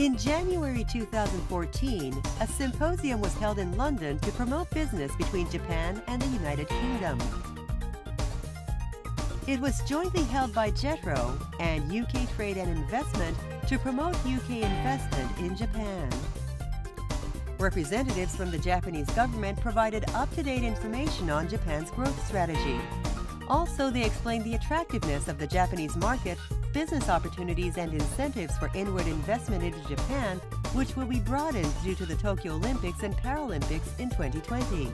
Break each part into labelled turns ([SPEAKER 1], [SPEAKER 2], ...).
[SPEAKER 1] In January 2014, a symposium was held in London to promote business between Japan and the United Kingdom. It was jointly held by JETRO and UK Trade and Investment to promote UK investment in Japan. Representatives from the Japanese government provided up-to-date information on Japan's growth strategy. Also, they explained the attractiveness of the Japanese market business opportunities and incentives for inward investment into Japan, which will be broadened due to the Tokyo Olympics and Paralympics in 2020.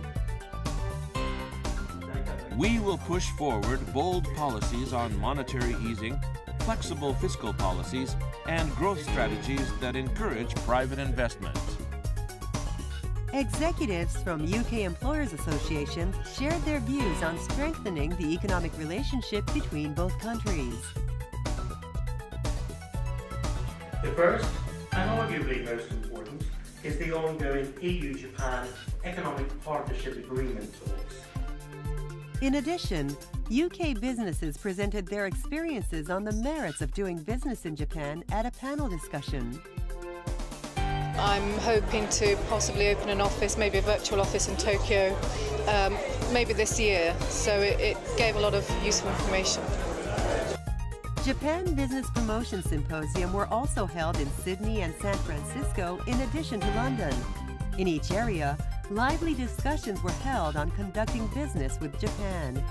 [SPEAKER 2] We will push forward bold policies on monetary easing, flexible fiscal policies, and growth strategies that encourage private investment.
[SPEAKER 1] Executives from UK Employers Association shared their views on strengthening the economic relationship between both countries.
[SPEAKER 3] The first, and arguably most important, is the ongoing EU-Japan Economic Partnership Agreement talks.
[SPEAKER 1] In addition, UK businesses presented their experiences on the merits of doing business in Japan at a panel discussion.
[SPEAKER 4] I'm hoping to possibly open an office, maybe a virtual office in Tokyo, um, maybe this year. So it, it gave a lot of useful information.
[SPEAKER 1] Japan Business Promotion Symposium were also held in Sydney and San Francisco in addition to London. In each area, lively discussions were held on conducting business with Japan.